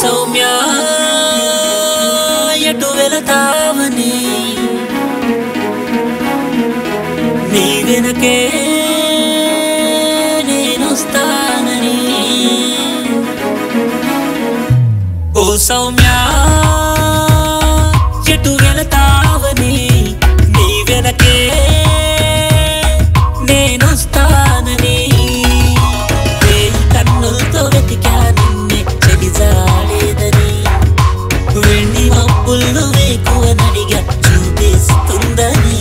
సౌమ్య ఎటు వెళతావని? నీ వెనకే నేనొస్తానని. ఓ సౌమ్య ఎటు వెళతావని? నీ వెనకే నడిగా చూపిస్తుందని